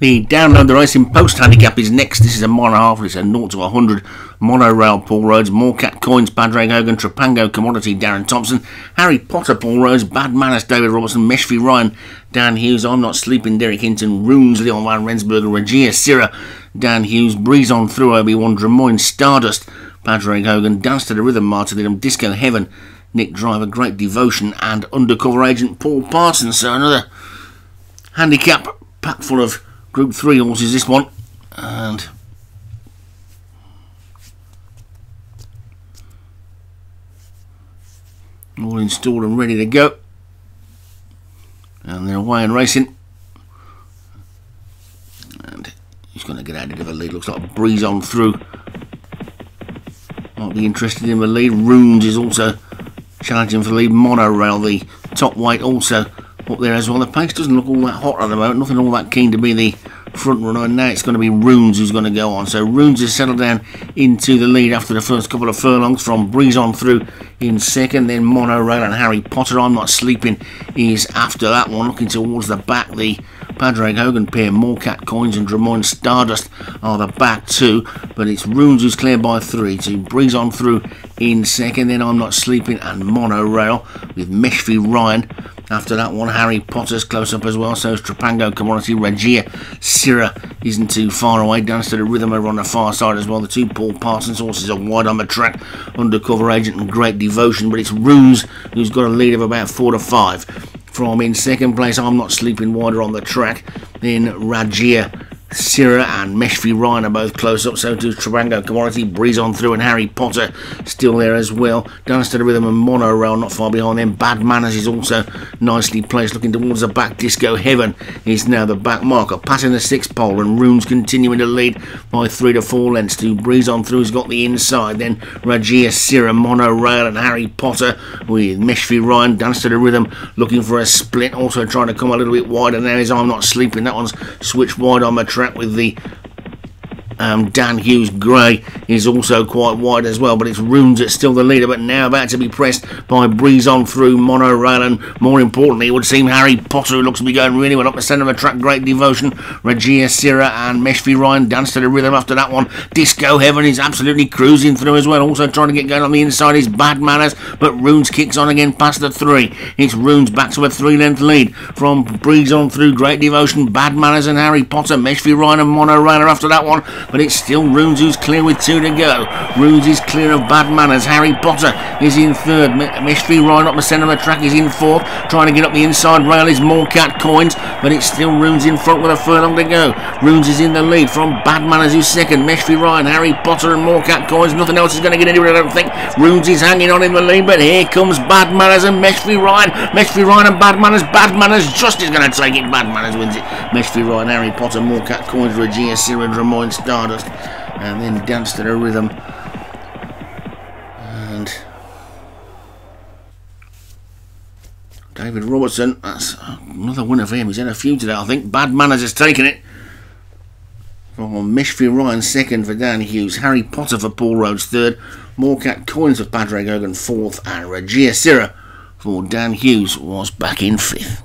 The download the racing post handicap is next. This is a mile and a half. It's a 0 to 100 monorail. Paul Rhodes, Morecat Coins, Padraig Hogan, Trapango Commodity, Darren Thompson, Harry Potter, Paul Rhodes, Bad Manners, David Robertson, Meshfi Ryan, Dan Hughes, I'm Not Sleeping, Derek Hinton, Runes, Leon Van Rensburger, Regia Syrah, Dan Hughes, Breeze on Through, Obi Wan, Drummoyne, Stardust, Padraig Hogan, Dance to the Rhythm, Martyrdom, Disco Heaven, Nick Driver, Great Devotion, and Undercover Agent Paul Parsons. So another handicap pack full of Group 3 horses, this one. And all installed and ready to go. And they're away and racing. And he's going to get added to the lead. Looks like a breeze on through. Might be interested in the lead. Runes is also challenging for the lead. Monorail, the top weight, also up there as well. The pace doesn't look all that hot at the moment. Nothing all that keen to be the front runner. And Now it's going to be Runes who's going to go on. So Runes has settled down into the lead after the first couple of furlongs from Breeze on through in second. Then Monorail and Harry Potter. I'm not sleeping is after that one. Looking towards the back. The Padraig Hogan pair, Morecat Coins and Drummoyne Stardust are the back two, but it's Runes who's clear by three. To breeze on through in second, then I'm Not Sleeping and Monorail with Meshfi Ryan. After that one, Harry Potter's close up as well, so is Trapango Commodity Regia. Syrah isn't too far away, dance to the rhythm over on the far side as well. The two Paul Parsons horses are wide on the track, Undercover Agent and Great Devotion, but it's Runes who's got a lead of about four to five from in second place. I'm not sleeping wider on the track. Then Rajia Syrah and Meshfi Ryan are both close up, so do Trabango Commodity, Breeze on through, and Harry Potter still there as well. The Rhythm and Monorail not far behind them. Bad Manners is also nicely placed, looking towards the back. Disco Heaven is now the back marker, passing the sixth pole, and Runes continuing to lead by three to four lengths. To Breeze on through has got the inside, then Rajia Syrah, Monorail, and Harry Potter with Meshfi Ryan. The Rhythm looking for a split, also trying to come a little bit wider now as I'm not sleeping. That one's switched wide on the track with the um, Dan Hughes Grey is also quite wide as well, but it's Runes that's still the leader, but now about to be pressed by Breeze on through Monorail, and more importantly, it would seem Harry Potter, who looks to be going really well up the centre of the track. Great Devotion, Regia Syrah, and Meshfi Ryan dance to the rhythm after that one. Disco Heaven is absolutely cruising through as well, also trying to get going on the inside is Bad Manners, but Runes kicks on again past the three. It's Runes back to a three length lead from Breeze on through Great Devotion, Bad Manners, and Harry Potter. Meshfi Ryan and Monorail after that one but it's still Runes who's clear with two to go. Runes is clear of bad manners. Harry Potter is in third. Mystery Ryan up the centre of the track is in fourth. Trying to get up the inside rail is Morecat Coins, but it's still Runes in front with a furlong to go. Runes is in the lead from Bad Manners who's second. Mystery Ryan, Harry Potter and Morecat Coins. Nothing else is going to get it, I don't think. Runes is hanging on in the lead, but here comes Bad Manners and Meshfi Ryan. Meshfi Ryan and Bad Manners. Bad Manners just is going to take it. Bad Manners wins it. Meshfi Ryan, Harry Potter, Morecat Coins, Regia, Syrah, Drummoyne, Stardust, and then dance to the rhythm. And David Robertson, that's another winner for him. He's had a few today, I think. Bad Manners has taken it. From Meshfi Ryan second for Dan Hughes, Harry Potter for Paul Rhodes third, Morecat Coins for Padraig Hogan fourth, and Regia Syrah for Dan Hughes was back in fifth.